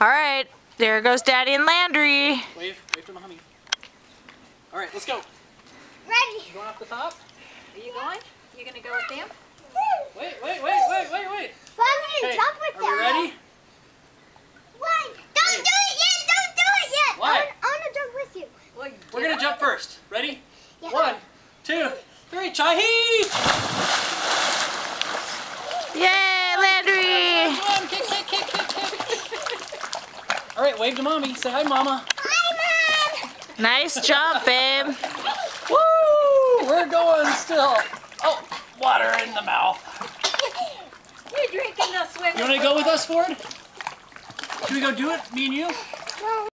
All right, there goes Daddy and Landry. Wave, wave to mommy. All right, let's go. Ready. You going off the top? Are you going? You gonna go with them? Wait, wait, wait, wait, wait, wait. But I'm gonna Okay, jump with them. are we ready? Wait, don't do it yet. Don't do it yet. Why? I wanna, I wanna jump with you. Well, We're gonna jump first. Ready? Yeah. One, two, three. Chahi! All right, wave to mommy. Say hi, mama. Hi, Mom. Nice job, babe. Woo! We're going still. Oh, water in the mouth. You're drinking the swimming. You want to go with us, Ford? Can we go do it, me and you?